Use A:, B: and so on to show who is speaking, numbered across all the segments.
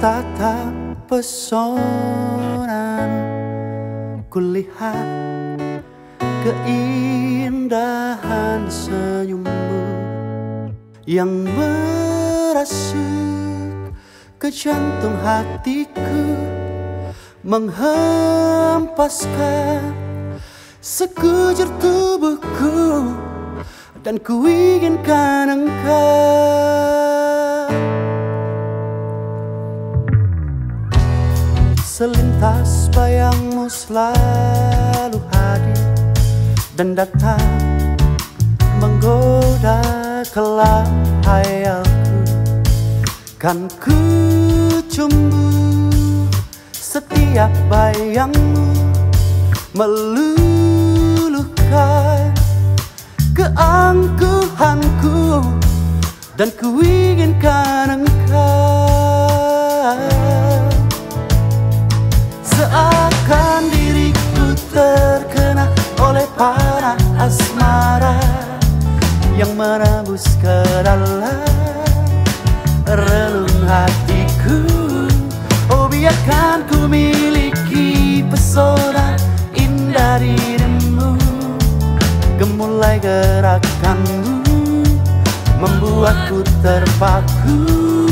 A: tatap pesona Kulihat keindahan senyummu Yang merasuk ke jantung hatiku Menghempaskan sekujur tubuhku. Dan ku inginkan engkau selalu hadir Dan datang menggoda kelam hayalku. Kan ku cumbu setiap bayangmu Meluluhkan keangkuhanku Dan ku inginkan engkau Seakan diriku terkena oleh panah asmara Yang menembus ke dalam relung hatiku. Oh biarkan ku miliki pesona indah dirimu. Gemulai gerakanmu Membuatku terpaku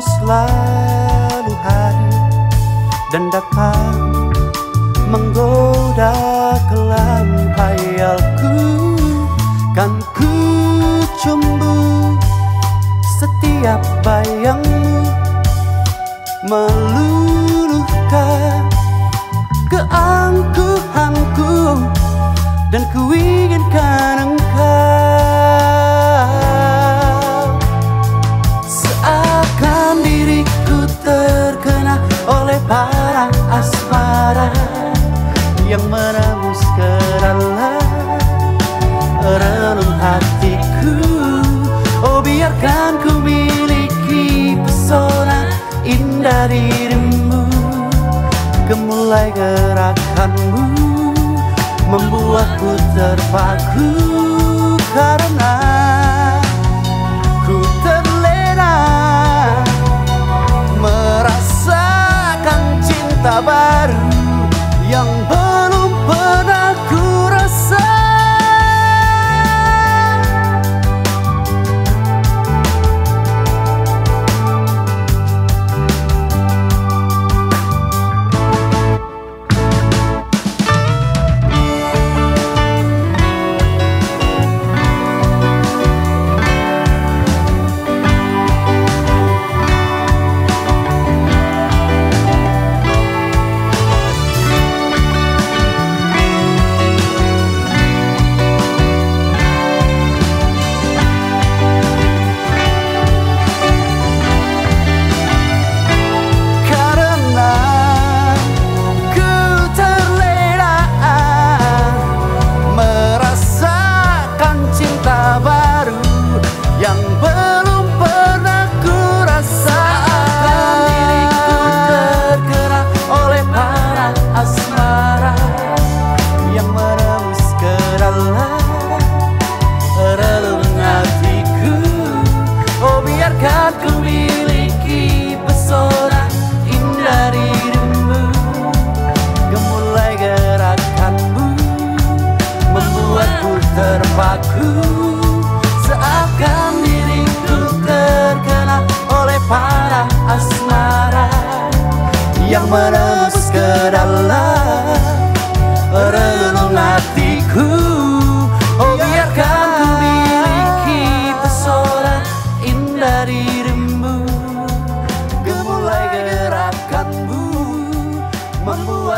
A: selalu hadir Dan datang menggoda kelam hayalku Kan ku cumbu setiap bayangmu Meluluhkan keangkuhanku. Dan ku inginkan engkau Yang menembus ke dalam relung hatiku. Oh biarkan ku miliki pesona indah dirimu. Gemulai gerakanmu Membuatku terpaku. Karena belum pernah ku rasakan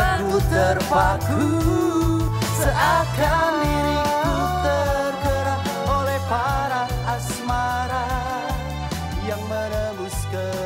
A: Membuatku terpaku Seakan diriku tergerak oleh para asmara Yang menembus ke